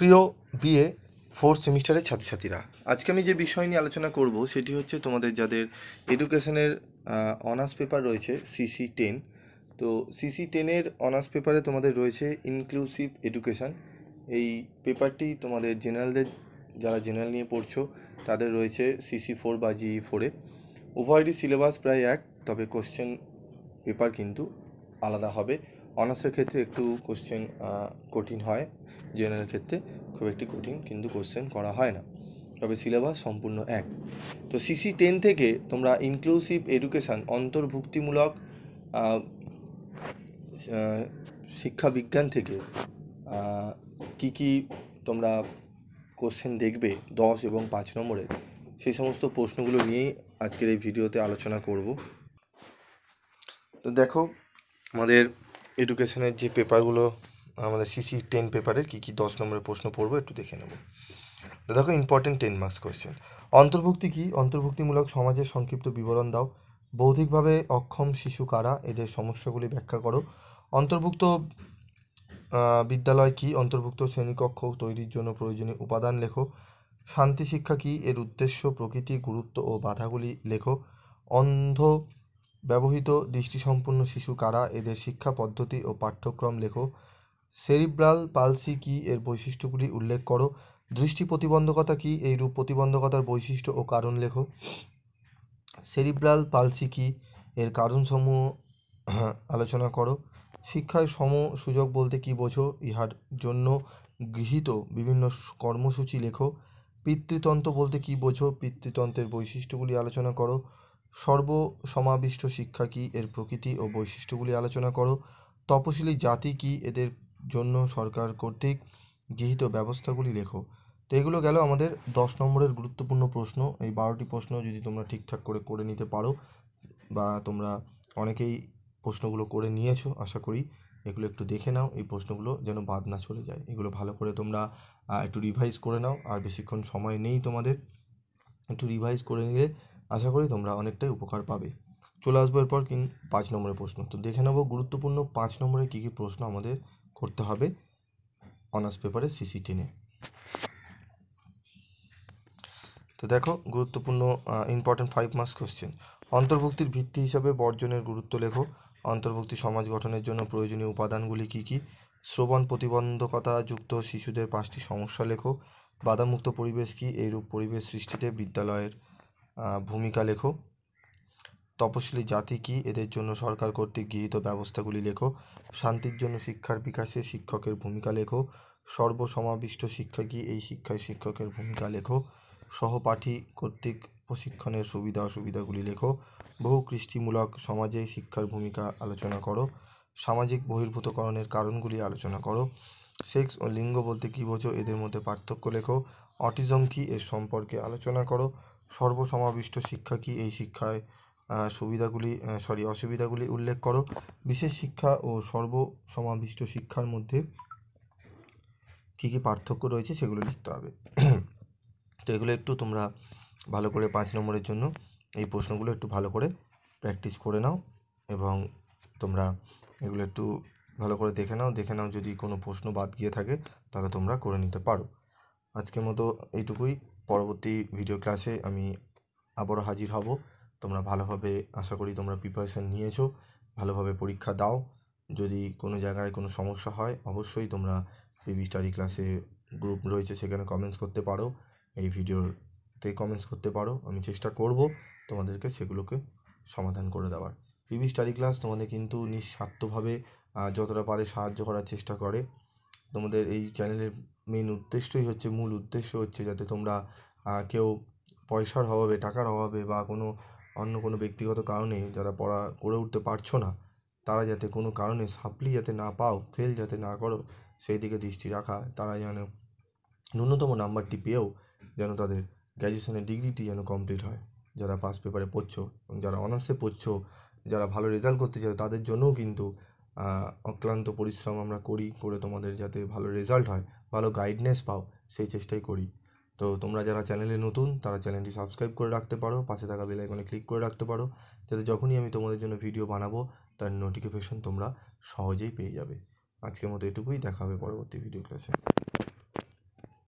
প্রিয় BA fourth সেমিস্টারের ছাত্রছাত্রীরা, আজকে আমি যে বিষয় নিয়ে আলোচনা করব সেটি হচ্ছে তোমাদের যাদের এডুকেশনের অনার্স পেপার রয়েছে সিসি টেন তো সিসি টেনের অনার্স পেপারে তোমাদের রয়েছে ইনক্লুসিভ এডুকেশান এই পেপারটি তোমাদের জেনারেলদের যারা জেনারেল নিয়ে পড়ছো, তাদের রয়েছে সিসি ফোর বা জিই ফোরে উভয়েরই সিলেবাস প্রায় এক, তবে কোশ্চেন পেপার কিন্তু আলাদা হবে। অনার্সের ক্ষেত্রে একটু কোশ্চেন কঠিন হয়। জেনারেল ক্ষেত্রে খুব একটি কঠিন কিন্তু কোশ্চেন করা হয় না। তবে সিলেবাস সম্পূর্ণ এক। তো সিসি টেন থেকে তোমরা ইনক্লুসিভ এডুকেশান অন্তর্ভুক্তিমূলক শিক্ষা বিজ্ঞান থেকে কি কি তোমরা কোশ্চেন দেখবে দশ এবং পাঁচ নম্বরের সেই সমস্ত প্রশ্নগুলো নিয়েই আজকের এই ভিডিওতে আলোচনা করব। তো দেখো, আমাদের এডুকেশনের যে পেপারগুলো আমাদের সিসি টেন পেপারের কী কী দশ নম্বরের প্রশ্ন পড়ব একটু দেখে নেব। দেখো ইম্পর্টেন্ট টেন মার্কস কোয়েশ্চেন অন্তর্ভুক্তি কি? অন্তর্ভুক্তিমূলক সমাজের সংক্ষিপ্ত বিবরণ দাও। বৌদ্ধিকভাবে অক্ষম শিশু কারা? এদের সমস্যাগুলি ব্যাখ্যা করো। অন্তর্ভুক্ত বিদ্যালয় কি? অন্তর্ভুক্ত শ্রেণীকক্ষ তৈরির জন্য প্রয়োজনীয় উপাদান লেখো। শান্তি শিক্ষা কি? এর উদ্দেশ্য প্রকৃতি, গুরুত্ব ও বাধাগুলি লেখো। অন্ধ ব্যবহৃত দৃষ্টিসম্পন্ন শিশু কারা, এদের শিক্ষা পদ্ধতি ও পাঠ্যক্রম লেখো। সেরিব্রাল পালসি কি, এর বৈশিষ্ট্যগুলি উল্লেখ করো। দৃষ্টি প্রতিবন্ধকতা কি, এই রূপ প্রতিবন্ধকতার বৈশিষ্ট্য ও কারণ লেখো। সেরিব্রাল পালসি কি, এর কারণসমূহ আলোচনা করো। শিক্ষায় সম সুযোগ বলতে কি বোঝো, ইহার জন্য গৃহীত বিভিন্ন কর্মসূচি লেখো। পিতৃতন্ত্র বলতে কি বোঝো, পিতৃতন্ত্রের বৈশিষ্ট্যগুলি আলোচনা করো। সর্বসমাবিষ্ট শিক্ষা কি এর প্রকৃতি ও বৈশিষ্ট্যগুলি আলোচনা করো। তপশিলি জাতি কি এদের জন্য সরকার কর্তৃক গৃহীত ব্যবস্থাগুলি লেখো। তো এগুলো গেল আমাদের দশ নম্বরের গুরুত্বপূর্ণ প্রশ্ন। এই বারোটি প্রশ্ন যদি তোমরা ঠিকঠাক করে করে নিতে পারো বা তোমরা অনেকেই প্রশ্নগুলো করে নিয়েছো, আশা করি এগুলো একটু দেখে নাও। এই প্রশ্নগুলো যেন বাদ না চলে যায়। এগুলো ভালো করে তোমরা একটু রিভাইজ করে নাও। আর বেশিক্ষণ সময় নেই তোমাদের। একটু রিভাইজ করে নিলে আশা করি তোমরা অনেকটাই উপকার পাবে। চলে আসব এরপর কিন পাঁচ নম্বরের প্রশ্ন। তো দেখে নেব গুরুত্বপূর্ণ পাঁচ নম্বরে কী কী প্রশ্ন আমাদের করতে হবে অনার্স পেপারে সিসি টেনে তো দেখো গুরুত্বপূর্ণ ইম্পর্টেন্ট ফাইভ মার্কস কোশ্চেন অন্তর্ভুক্তির ভিত্তি হিসাবে বর্জনের গুরুত্ব লেখো। অন্তর্ভুক্তি সমাজ গঠনের জন্য প্রয়োজনীয় উপাদানগুলি কী কী? শ্রবণ প্রতিবন্ধকতা যুক্ত শিশুদের পাঁচটি সমস্যা লেখো। বাধামুক্ত পরিবেশ কি? এইরূপ পরিবেশ সৃষ্টিতে বিদ্যালয়ের ভূমিকা লেখো। তপশিলি জাতি কি? এদের জন্য সরকার কর্তৃক গৃহীত ব্যবস্থাগুলি লেখো। শান্তির জন্য শিক্ষার বিকাশে শিক্ষকের ভূমিকা লেখো। সর্বসমাবিষ্ট শিক্ষা কি? এই শিক্ষায় শিক্ষকের ভূমিকা লেখো। সহপাঠী কর্তৃক প্রশিক্ষণের সুবিধা অসুবিধাগুলি লেখো। বহু কৃষ্টিমূলক সমাজে শিক্ষার ভূমিকা আলোচনা করো। সামাজিক বহির্ভূতকরণের কারণগুলি আলোচনা করো। সেক্স ও লিঙ্গ বলতে কী বোঝো? এদের মধ্যে পার্থক্য লেখো। অটিজম কি? এর সম্পর্কে আলোচনা করো। সর্বসমাবিষ্ট শিক্ষা কি? এই শিক্ষায় সুবিধাগুলি সরি অসুবিধাগুলি উল্লেখ করো। বিশেষ শিক্ষা ও সর্বসমাবিষ্ট শিক্ষার মধ্যে কী কী পার্থক্য রয়েছে সেগুলো লিখতে হবে। তো এগুলো একটু তোমরা ভালো করে পাঁচ নম্বরের জন্য এই প্রশ্নগুলো একটু ভালো করে প্র্যাকটিস করে নাও এবং তোমরা এগুলো একটু ভালো করে দেখে নাও। দেখে নাও যদি কোনো প্রশ্ন বাদ গিয়ে থাকে, তাহলে তোমরা করে নিতে পারো। আজকের মতো এইটুকুই। পরবর্তী ভিডিও ক্লাসে আমি আবারও হাজির হব। তোমরা ভালোভাবে আশা করি তোমরা প্রিপারেশান নিয়েছো, ভালোভাবে পরীক্ষা দাও। যদি কোনো জায়গায় কোনো সমস্যা হয়, অবশ্যই তোমরা পিবি স্টাডি ক্লাসে গ্রুপ রয়েছে, সেখানে কমেন্টস করতে পারো। এই ভিডিওতে কমেন্টস করতে পারো। আমি চেষ্টা করব তোমাদেরকে সেগুলোকে সমাধান করে দেওয়ার। পিবি স্টাডি ক্লাস তোমাদের কিন্তু নিঃস্বার্থভাবে যতটা পারে সাহায্য করার চেষ্টা করে। তোমাদের এই চ্যানেলের মেন উদ্দেশ্যই হচ্ছে, মূল উদ্দেশ্য হচ্ছে যাতে তোমরা কেউ পয়সার অভাবে, টাকার অভাবে বা কোনো অন্য কোনো ব্যক্তিগত কারণে যারা পড়া করে উঠতে পারছ না, তারা যাতে কোনো কারণে সাপ্লি যাতে না পাও ফেল যাতে না করো, সেই দিকে দৃষ্টি রাখা, তারা যেন ন্যূনতম নাম্বারটি পেয়েও যেন তাদের গ্র্যাজুয়েশনের ডিগ্রিটি যেন কমপ্লিট হয়। যারা পাস পেপারে পড়ছো এবং যারা অনার্সে পড়ছো, যারা ভালো রেজাল্ট করতে চাও, তাদের জন্যও কিন্তু অক্লান্ত পরিশ্রম আমরা করি, করে তোমাদের যাতে ভালো রেজাল্ট হয়, ভালো গাইডনেস পাও, সেই চেষ্টাই করি। তো তোমরা যারা চ্যানেলে নতুন, তারা চ্যানেলটি সাবস্ক্রাইব করে রাখতে পারো, পাশে থাকা বেল আইকনে ক্লিক করে রাখতে পারো, যাতে যখনই আমি তোমাদের জন্য ভিডিও বানাবো, তার নোটিফিকেশন তোমরা সহজেই পেয়ে যাবে। আজকের মতো এটুকুই, দেখা হবে পরবর্তী ভিডিও ক্লাসে